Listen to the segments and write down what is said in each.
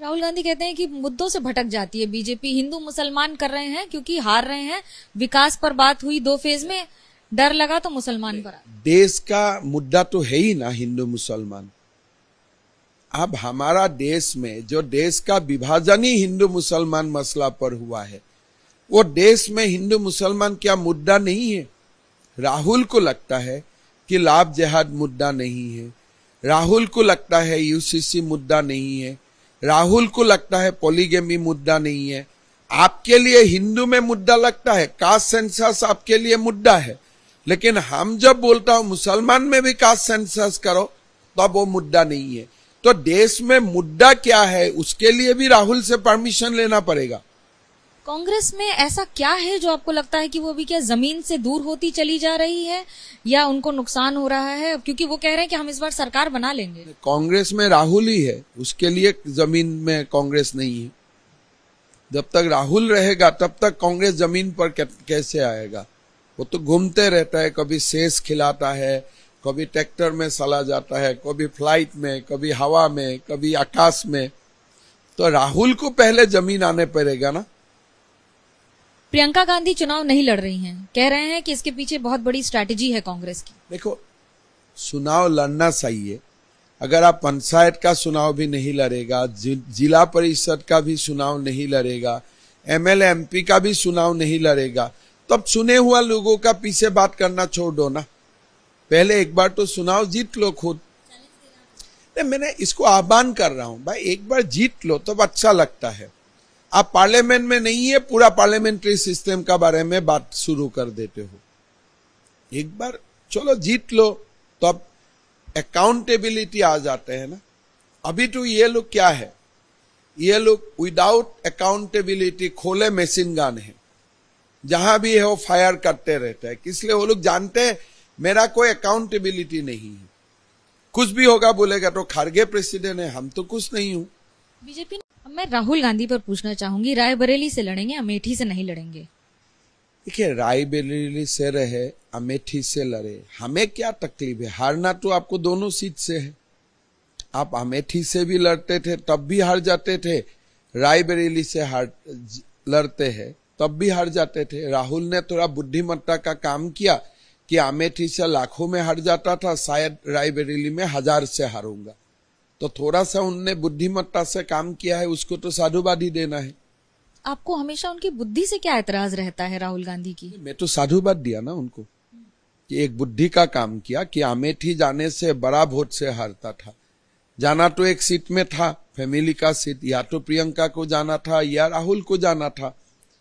राहुल गांधी कहते हैं कि मुद्दों से भटक जाती है बीजेपी। हिंदू मुसलमान कर रहे हैं क्योंकि हार रहे हैं। विकास पर बात हुई दो फ़ेज़ में। डर लगा तो मुसलमान पर देश का मुद्दा तो है ही ना हिंदू मुसलमान। अब हमारा देश में जो देश का विभाजन ही हिंदू मुसलमान मसला पर हुआ है, वो देश में हिंदू मुसलमान क्या मुद्दा नहीं है? राहुल को लगता है कि लाभ जहाद मुद्दा नहीं है। राहुल को लगता है यूसीसी मुद्दा नहीं है। राहुल को लगता है पोलीगेमी मुद्दा नहीं है। आपके लिए हिंदू में मुद्दा लगता है, कास्ट सेंसस आपके लिए मुद्दा है। लेकिन हम जब बोलता हूँ, मुसलमान में भी कास्ट सेंसस करो तो अब वो मुद्दा नहीं है। तो देश में मुद्दा क्या है, उसके लिए भी राहुल से परमिशन लेना पड़ेगा। कांग्रेस में ऐसा क्या है जो आपको लगता है कि वो भी क्या ज़मीन से दूर होती चली जा रही है, या उनको नुकसान हो रहा है? क्योंकि वो कह रहे हैं कि हम इस बार सरकार बना लेंगे। कांग्रेस में राहुल ही है, उसके लिए ज़मीन में कांग्रेस नहीं है। जब तक राहुल रहेगा, तब तक कांग्रेस ज़मीन पर कैसे आएगा? वो तो घूमते रहता है, कभी शेष खिलाता है, कभी ट्रैक्टर में सला जाता है, कभी फ़्लाइट में, कभी हवा में, कभी आकाश में। तो राहुल को पहले ज़मीन आने पड़ेगा ना? प्रियंका गांधी चुनाव नहीं लड़ रही हैं। कह रहे हैं कि इसके पीछे बहुत बड़ी स्ट्रैटेजी है कांग्रेस की। देखो, चुनाव लड़ना सही है। अगर आप पंचायत का चुनाव भी नहीं लड़ेगा जिला परिषद का भी चुनाव नहीं लड़ेगा एमएलए एमपी का भी चुनाव नहीं लड़ेगा, तब चुने हुआ लोगों का पीछे बात करना छोड़ दो ना। पहले एक बार तो चुनाव जीत लो खुद। मैंने इसको आह्वान कर रहा हूँ, भाई, एक बार जीत लो, तब तो अच्छा लगता है। आप पार्लियामेंट में नहीं है, पूरा पार्लियामेंट्री सिस्टम का बारे में बात शुरू कर देते हो। एक बार चलो जीत लो तो अब अकाउंटेबिलिटी आ जाते हैं ना। अभी तो ये लोग क्या है? ये लोग विदाउट अकाउंटेबिलिटी खोले मशीन गन है। जहाँ भी है वो फायर करते रहते हैं। इसलिए वो लोग जानते हैं, मेरा कोई अकाउंटेबिलिटी नहीं है। कुछ भी होगा बोलेगा तो खारगे प्रेसिडेंट है, हम तो कुछ नहीं हूँ। बीजेपी मैं राहुल गांधी पर पूछना चाहूँगी, रायबरेली से लड़ेंगे, अमेठी से नहीं लड़ेंगे? देखिए, रायबरेली से रहे, अमेठी से लड़े, हमें क्या तकलीफ़ है? हारना तो आपको दोनों सीट से है। आप अमेठी से भी लड़ते थे, तब भी हार जाते थे। रायबरेली से हार, लड़ते हैं, तब भी हार जाते थे। राहुल ने थोड़ा बुद्धिमत्ता का काम किया कि अमेठी से लाखों में हार जाता था, शायद रायबरेली में हज़ार से हारूँगा। तो थोड़ा सा उनने बुद्धिमत्ता से काम किया है उसको तो साधुवाद ही देना है। आपको हमेशा उनकी बुद्धि से क्या एतराज़ रहता है राहुल गांधी की? मैं तो साधुवाद दिया ना उनको कि एक बुद्धि का काम किया कि अमेठी जाने से बड़ा वोट से हारता था। जाना तो एक सीट में था फैमिली का सीट या तो प्रियंका को जाना था या राहुल को जाना था।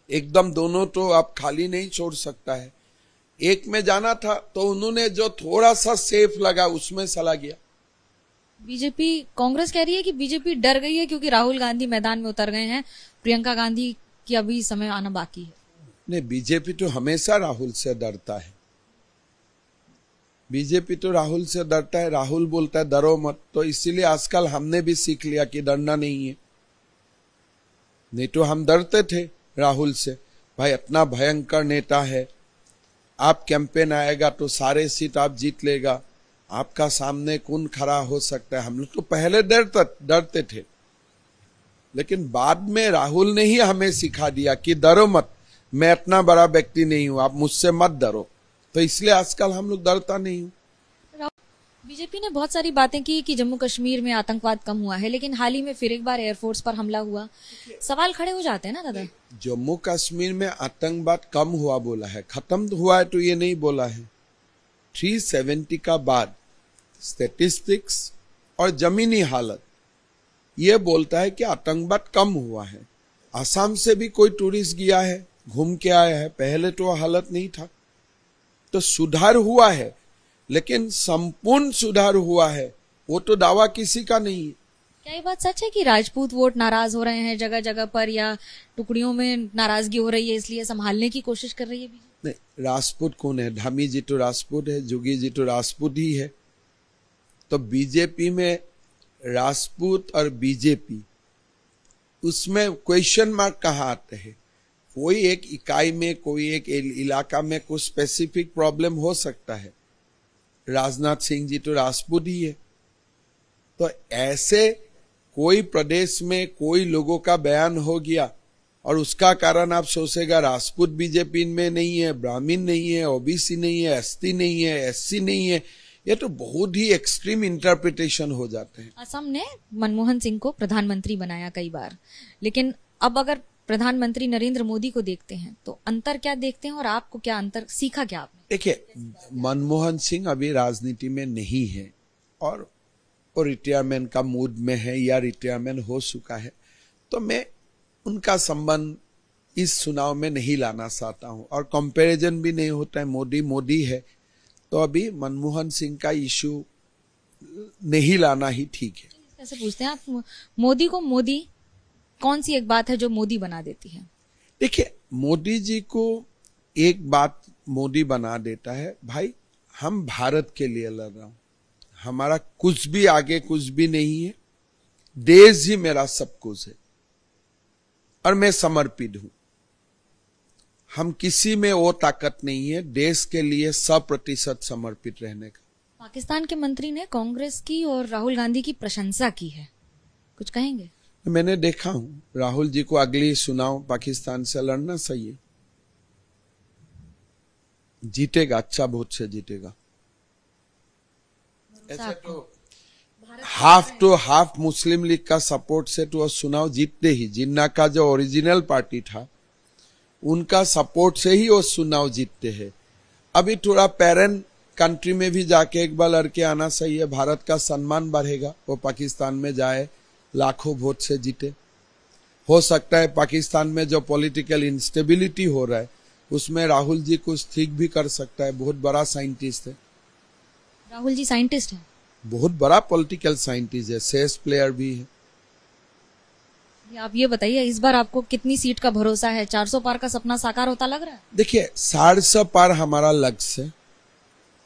एकदम दोनों तो आप खाली नहीं छोड़ सकता है। एक में जाना था तो उन्होंने जो थोड़ा सा सेफ़ लगा उसमें चला गया। बीजेपी, कांग्रेस कह रही है कि बीजेपी डर गई है क्योंकि राहुल गांधी मैदान में उतर गए हैं। प्रियंका गांधी की अभी समय आना बाकी है। नहीं, बीजेपी तो हमेशा राहुल से डरता है। बीजेपी तो राहुल से डरता है, राहुल बोलता है, डरो मत। तो इसीलिए आजकल हमने भी सीख लिया कि डरना नहीं है। नहीं तो हम डरते थे राहुल से। भाई इतना भयंकर नेता है। आप कैंपेन आएगा तो सारे सीट आप जीत लेगा। आपका सामने कौन खड़ा हो सकता है। हम लोग तो पहले डरते डरते थे। लेकिन बाद में राहुल ने ही हमें सिखा दिया कि डरो मत। मैं इतना बड़ा व्यक्ति नहीं हूँ आप मुझसे मत डरो। तो इसलिए आजकल हम लोग डरता नहीं हूँ। बीजेपी ने बहुत सारी बातें की कि जम्मू कश्मीर में आतंकवाद कम हुआ है लेकिन हाल ही में फिर एक बार एयरफोर्स पर हमला हुआ। सवाल खड़े हो जाते हैं ना दादा? जम्मू कश्मीर में आतंकवाद कम हुआ बोला है। खत्म हुआ है तो ये नहीं बोला है। 370 का बाद स्टेटिस्टिक्स और जमीनी हालत, ये बोलता है कि आतंकवाद कम हुआ है। आसाम से भी कोई टूरिस्ट गया है, घूम के आया है, पहले तो हालत नहीं था। तो सुधार हुआ है, लेकिन संपूर्ण सुधार हुआ है, वो तो दावा किसी का नहीं है। क्या ये बात सच है कि राजपूत वोट नाराज़ हो रहे हैं जगह जगह पर या टुकड़ियों में नाराज़गी हो रही है, इसलिए संभालने की कोशिश कर रही है राजपूत कौन है? धामी जी तो राजपूत है, जुगी जी तो राजपूत ही है। तो बीजेपी में राजपूत और बीजेपी, उसमें क्वेश्चन मार्क कहाँ आते हैं? कोई एक इकाई में, कोई एक इलाका में कुछ स्पेसिफिक प्रॉब्लम हो सकता है। राजनाथ सिंह जी तो राजपूत ही है। तो ऐसे कोई प्रदेश में कोई लोगों का बयान हो गया और उसका कारण आप सोचेगा राजपूत बीजेपी में नहीं है ब्राह्मीण नहीं है ओबीसी नहीं है एसटी नहीं है एससी नहीं है ये तो बहुत ही एक्सट्रीम इंटरप्रिटेशन हो जाते हैं। असम ने मनमोहन सिंह को प्रधानमंत्री बनाया कई बार। लेकिन अब अगर प्रधानमंत्री नरेंद्र मोदी को देखते हैं तो अंतर क्या देखते हैं और आपको क्या अंतर सीखा क्या आपने? देखिए मनमोहन सिंह अभी राजनीति में नहीं है और रिटायरमेंट का मूड में है या रिटायरमेंट हो चुका है तो मैं उनका संबंध इस चुनाव में नहीं लाना चाहता हूँ। और कंपैरिजन भी नहीं होता है। मोदी मोदी है। तो अभी मनमोहन सिंह का इशू नहीं लाना ही ठीक है। ऐसे पूछते हैं आप मोदी को मोदी कौन सी एक बात है जो मोदी बना देती है? देखिए मोदी जी को एक बात मोदी बना देता है भाई हम भारत के लिए लड़ रहा हूँ। हमारा कुछ भी आगे कुछ भी नहीं है। देश ही मेरा सब कुछ है। और मैं समर्पित हूँ। हम किसी में वो ताकत नहीं है देश के लिए सौ प्रतिशत समर्पित रहने का। पाकिस्तान के मंत्री ने कांग्रेस की और राहुल गांधी की प्रशंसा की है। कुछ कहेंगे? मैंने देखा हूँ राहुल जी को अगली चुनाव पाकिस्तान से लड़ना सही है जीतेगा अच्छा बहुत से जीतेगा। ऐसे तो half to half Muslim League का सपोर्ट से तो चुनाव जीतते ही। जिन्ना का जो ओरिजिनल पार्टी था, उनका सपोर्ट से ही वो चुनाव जीतते हैं। अभी थोड़ा पेरेंट कंट्री में भी जाके एक बार लड़के आना सही है, भारत का सम्मान बढ़ेगा, वो पाकिस्तान में जाए, लाखों वोट से जीते। हो सकता है पाकिस्तान में जो पॉलिटिकल इंस्टेबिलिटी हो रहा है, उसमें राहुल जी कुछ ठीक भी कर सकता है, बहुत बड़ा साइंटिस्ट है। राहुल जी साइंटिस्ट है? बहुत बड़ा पॉलिटिकल साइंटिस्ट है सेस प्लेयर भी है। आप ये बताइए इस बार आपको कितनी सीट का भरोसा है? 400 पार का सपना साकार होता लग रहा है? देखिए साढ़ सौ पार हमारा लक्ष्य है।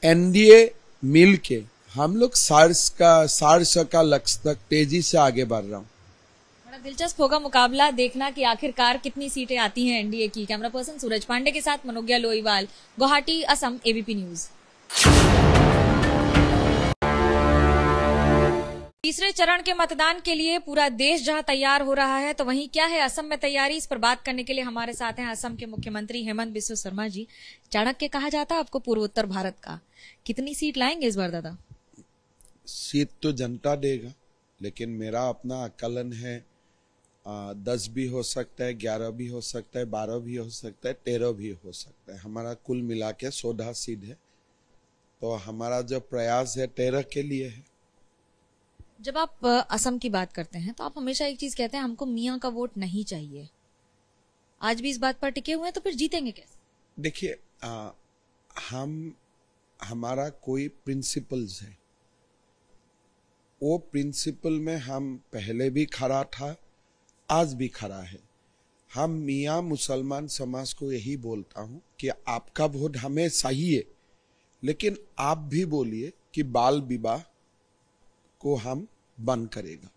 एनडीए मिल के हम लोग साढ़ का साढ़ सौ का लक्ष्य तक तेज़ी से आगे बढ़ रहा हूँ। बड़ा दिलचस्प होगा मुकाबला देखना कि आखिरकार कितनी सीटें आती हैं एनडीए की। कैमरा पर्सन सूरज पांडे के साथ मनोज्ञा लोईवाल गुवाहाटी असम एबीपी न्यूज़ तीसरे चरण के मतदान के लिए पूरा देश जहाँ तैयार हो रहा है तो वहीं क्या है असम में तैयारी? इस पर बात करने के लिए हमारे साथ हैं असम के मुख्यमंत्री हेमंत बिस्व शर्मा जी। चाणक्य कहा जाता है आपको पूर्वोत्तर भारत का? कितनी सीट लाएँगे इस बार दादा? सीट तो जनता देगा लेकिन मेरा अपना आकलन है आ, दस भी हो सकता है ग्यारह भी हो सकता है बारह भी हो सकता है तेरह भी हो सकता है। हमारा कुल मिला के सोलह सीट है। तो हमारा जो प्रयास है तेरह के लिए है। जब आप असम की बात करते हैं तो आप हमेशा एक चीज़ कहते हैं, हमको मियाँ का वोट नहीं चाहिए। आज भी इस बात पर टिके हुए हैं तो फिर जीतेंगे कैसे? देखिए हम, हमारा कोई प्रिंसिपल्स है। वो प्रिंसिपल में हम पहले भी खड़ा था, आज भी खड़ा है। हम मियाँ मुसलमान समाज को यही बोलता हूँ कि आपका वोट हमें चाहिए, लेकिन आप भी बोलिए कि बाल विवाह को हम बंद करेगा।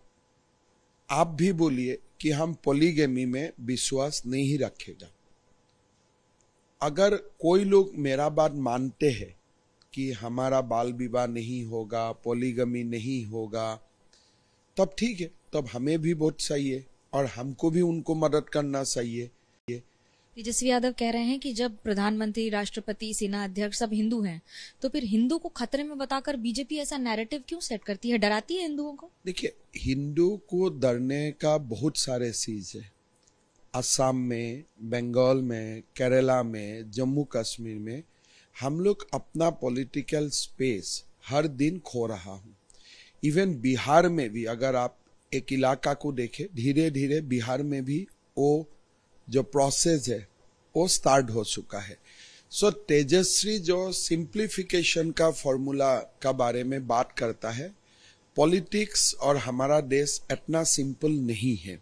आप भी बोलिए कि हम पोलीगेमी में विश्वास नहीं रखेगा। अगर कोई लोग मेरा बात मानते हैं कि हमारा बाल विवाह नहीं होगा पोलीगमी नहीं होगा, तब ठीक है, तब हमें भी वोट चाहिए और हमको भी उनको मदद करना चाहिए तेजस्वी यादव कह रहे हैं कि जब प्रधानमंत्री, राष्ट्रपति, सेना अध्यक्ष सब हिंदू हैं तो फिर हिंदू को खतरे में बताकर बीजेपी ऐसा नैरेटिव क्यों सेट करती है? डराती है हिंदुओं को? देखिए, हिंदू को डरने का बहुत सारे चीज़ है। असम में, बंगाल में, केरला में जम्मू कश्मीर में हम लोग अपना पॉलिटिकल स्पेस हर दिन खो रहा हूँ। इवन बिहार में भी अगर आप एक इलाका को देखें धीरे धीरे बिहार में भी वो जो प्रोसेस है वो स्टार्ट हो चुका है। सो so, तेजस्वी जो सिंप्लीफिकेशन का फॉर्मूला का बारे में बात करता है पॉलिटिक्स और हमारा देश इतना सिंपल नहीं है।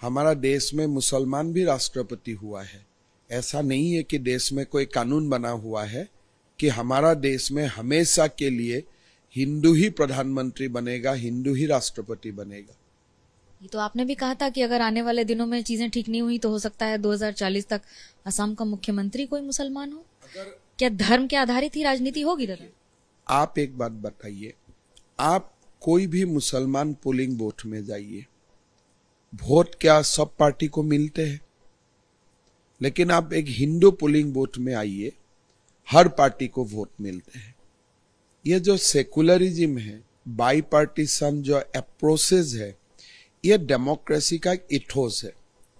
हमारा देश में मुसलमान भी राष्ट्रपति हुआ है। ऐसा नहीं है कि देश में कोई कानून बना हुआ है कि हमारा देश में हमेशा के लिए हिंदू ही प्रधानमंत्री बनेगा हिंदू ही राष्ट्रपति बनेगा। ये तो आपने भी कहा था कि अगर आने वाले दिनों में चीज़ें ठीक नहीं हुई तो हो सकता है 2040 तक असम का मुख्यमंत्री कोई मुसलमान हो। क्या धर्म के आधारित ही राजनीति होगी दादा आप एक बात बताइए। आप कोई भी मुसलमान पोलिंग बूथ में जाइए वोट क्या सब पार्टी को मिलते हैं? लेकिन आप एक हिंदू पुलिंग बूथ में आइए हर पार्टी को वोट मिलते हैं। ये जो सेकुलरिज्म है बाई पार्टीसन जो अप्रोसेस है ये डेमोक्रेसी का एक इथोस है।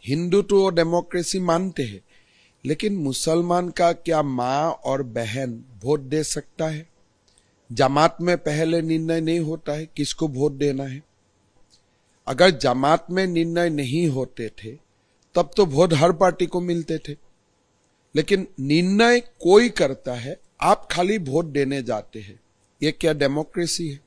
हिंदू तो डेमोक्रेसी मानते हैं, लेकिन मुसलमान का क्या माँ और बहन वोट दे सकता है? जमात में पहले निर्णय नहीं होता है, किसको वोट देना है? अगर जमात में निर्णय नहीं होते थे, तब तो वोट हर पार्टी को मिलते थे। लेकिन निर्णय कोई करता है, आप खाली वोट देने जाते हैं। ये क्या डेमोक्रेसी है?